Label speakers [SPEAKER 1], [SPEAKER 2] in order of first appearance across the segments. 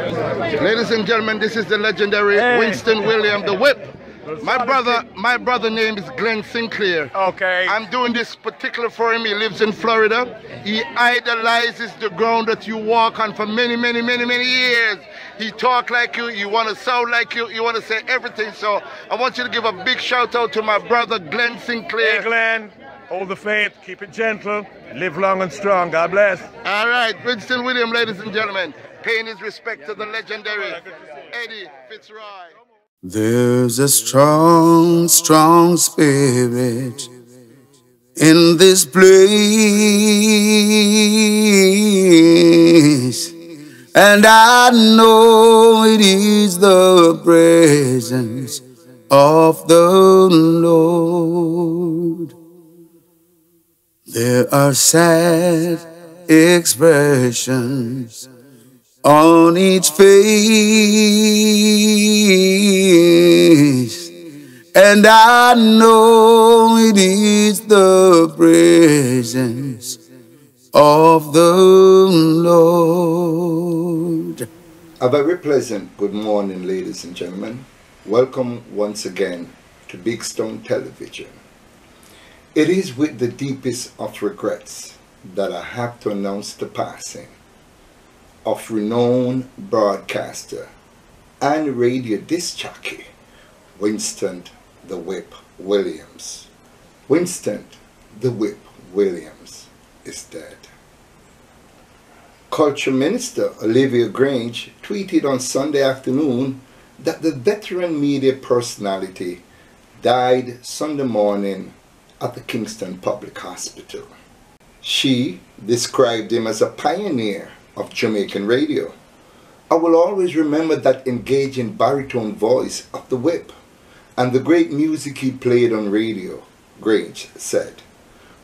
[SPEAKER 1] Ladies and gentlemen, this is the legendary
[SPEAKER 2] Hey.
[SPEAKER 1] Winston William, the whip. My brother, my brother name is Glenn Sinclair.
[SPEAKER 2] Okay.
[SPEAKER 1] I'm doing this particular for him. He lives in Florida. He idolizes the ground that you walk on for many, many, many, many years. He talk like you. You want to sound like you. You want to say everything. So I want you to give a big shout out to my brother Glenn Sinclair.
[SPEAKER 2] Hey, Glenn, hold the faith, keep it gentle, live long and strong. God bless.
[SPEAKER 1] All right, Winston William, ladies and gentlemen, paying his respect to the legendary Edi Fitzroy.
[SPEAKER 3] There's a strong, strong spirit in this place. And I know it is the presence of the Lord. There are sad expressions on each face. And I know it is the presence of the Lord.
[SPEAKER 1] A very pleasant good morning, ladies and gentlemen. Welcome once again to Big Stone Television. It is with the deepest of regrets that I have to announce the passing of renowned broadcaster and radio disc jockey Winston the Whip Williams. Winston the Whip Williams is dead. Culture Minister Olivia Grange tweeted on Sunday afternoon that the veteran media personality died Sunday morning at the Kingston Public Hospital. She described him as a pioneer of Jamaican radio. I will always remember that engaging baritone voice of the whip and the great music he played on radio, Grange said.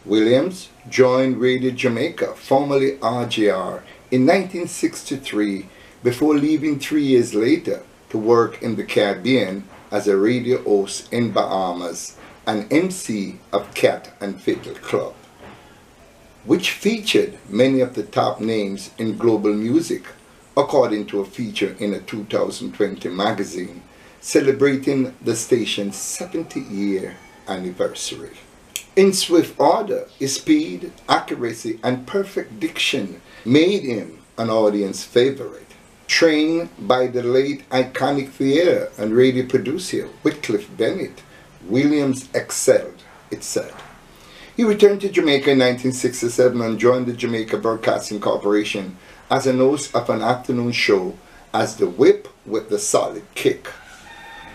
[SPEAKER 1] Williams joined Radio Jamaica, formerly RJR, in 1963 before leaving three years later to work in the Caribbean as a radio host in Bahamas and MC of Cat and Fiddle Club, which featured many of the top names in global music, according to a feature in a 2020 magazine celebrating the station's 70 year anniversary. In swift order, his speed, accuracy, and perfect diction made him an audience favorite. Trained by the late iconic theater and radio producer Wycliffe Bennett, Williams excelled, it said. He returned to Jamaica in 1967 and joined the Jamaica Broadcasting Corporation as an host of an afternoon show as the whip with the solid kick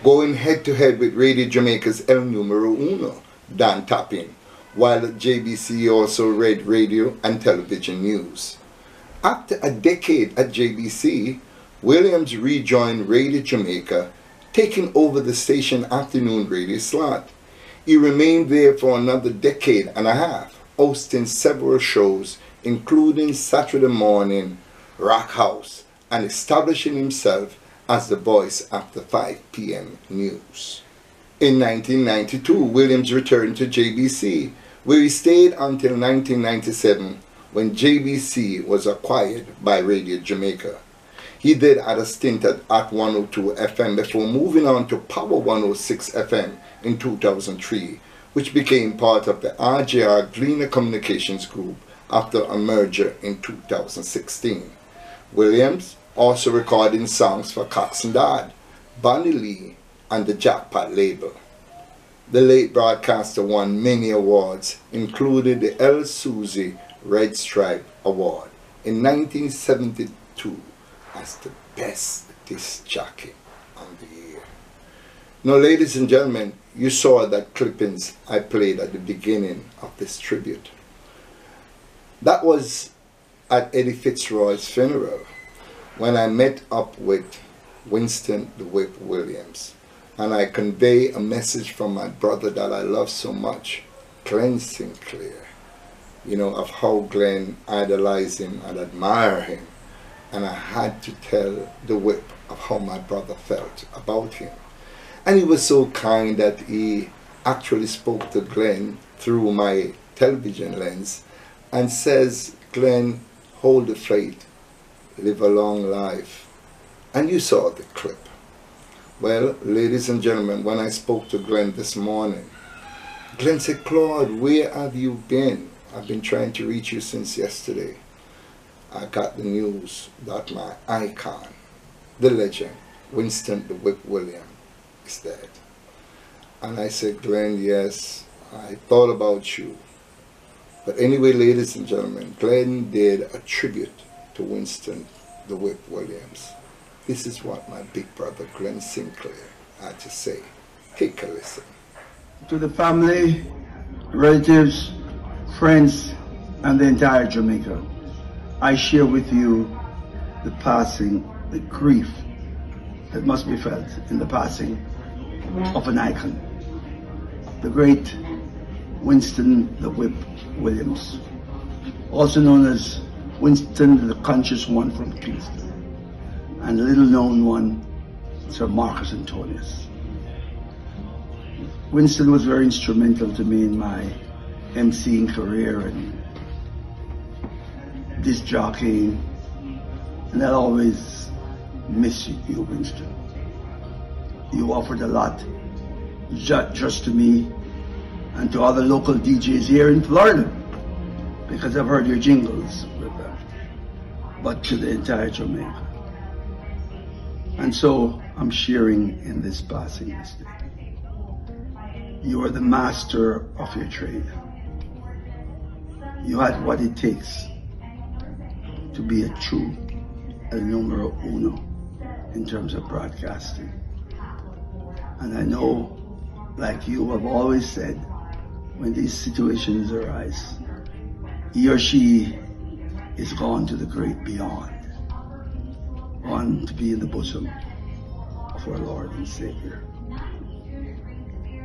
[SPEAKER 1] going head to head with Radio Jamaica's El Numero Uno, Don Topping, while at JBC also read radio and television news. After a decade at JBC, Williams rejoined Radio Jamaica, taking over the station afternoon radio slot. He remained there for another decade and a half, hosting several shows, including Saturday Morning, Rock House, and establishing himself as the voice after 5 p.m. news. In 1992, Williams returned to JBC, where he stayed until 1997 when JBC was acquired by Radio Jamaica. He did had a stint at, at 102 FM before moving on to Power 106 FM in 2003, which became part of the RJR Gleaner Communications Group after a merger in 2016. Williams also recording songs for Coxsone Dodd, Bunny Lee, and the Jackpot label. The late broadcaster won many awards, including the El Suzy Red Stripe Award in 1972 as the best disc jockey of the year. Now, ladies and gentlemen, you saw that clippings I played at the beginning of this tribute. That was at Edi Fitzroy's funeral when I met up with Winston the Whip Williams and I convey a message from my brother that I love so much, Glenn Sinclair, you know, of how Glenn idolized him and admire him. And I had to tell the Whip of how my brother felt about him. And he was so kind that he actually spoke to Glenn through my television lens and says, Glenn, hold the faith, live a long life, And you saw the clip. Well, ladies and gentlemen, when I spoke to Glenn this morning, Glenn said, Claude, where have you been? I've been trying to reach you since yesterday. I got the news that my icon, the legend, Winston the Whip William, is dead. And I said, Glenn, yes, I thought about you. But anyway, ladies and gentlemen, Glenn did a tribute to Winston the Whip Williams. This is what my big brother Glenn Sinclair had to say. Take a listen.
[SPEAKER 4] To the family, relatives, friends, and the entire Jamaica, I share with you the passing, the grief that must be felt in the passing of an icon, the great Winston the Whip Williams, also known as Winston the Conscious One from Kingston and the little known one, Sir Marcus Antonius. Winston was very instrumental to me in my emceeing career and disc jockeying, and I'll always miss you, Winston. You offered a lot, just to me and to other local DJs here in Florida, because I've heard your jingles with them, but to the entire Jamaica. And so I'm sharing in this passing this day. You are the master of your trade. You had what it takes to be a true el numero uno in terms of broadcasting. And I know, like you have always said, when these situations arise, he or she is gone to the great beyond on to be in the bosom of our Lord and Savior.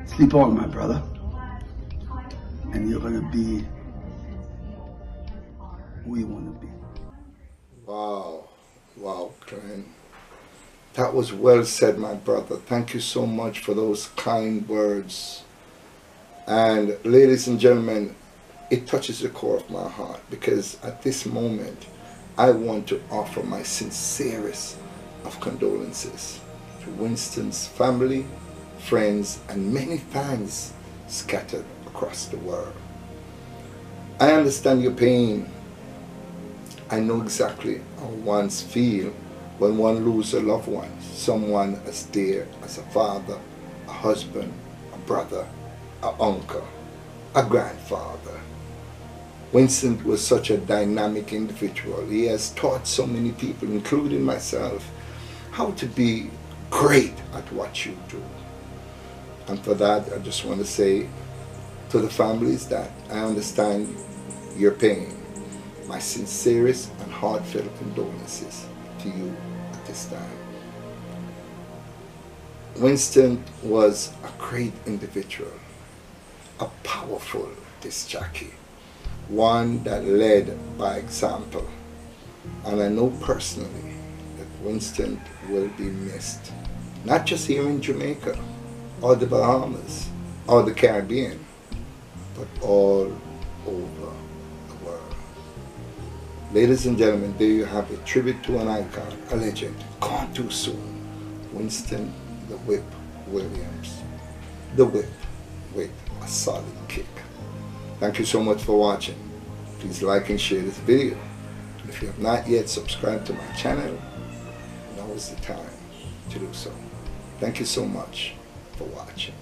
[SPEAKER 4] Sleep on, my brother, and you're going to be who you want to be.
[SPEAKER 1] Wow, wow, Glenn. That was well said, my brother. Thank you so much for those kind words. And ladies and gentlemen, it touches the core of my heart because at this moment, I want to offer my sincerest of condolences to Winston's family, friends, and many fans scattered across the world. I understand your pain. I know exactly how one's feel when one loses a loved one, someone as dear as a father, a husband, a brother, a uncle, a grandfather. Winston was such a dynamic individual. He has taught so many people, including myself, how to be great at what you do. And for that, I just want to say to the families that I understand your pain. My sincerest and heartfelt condolences to you at this time. Winston was a great individual, a powerful disc jockey one that led by example. And I know personally that Winston will be missed, not just here in Jamaica or the Bahamas or the Caribbean, but all over. Ladies and gentlemen, there you have a tribute to an icon, a legend, gone too soon. Winston the Whip Williams. The Whip with a solid kick. Thank you so much for watching. Please like and share this video. If you have not yet subscribed to my channel, now is the time to do so. Thank you so much for watching.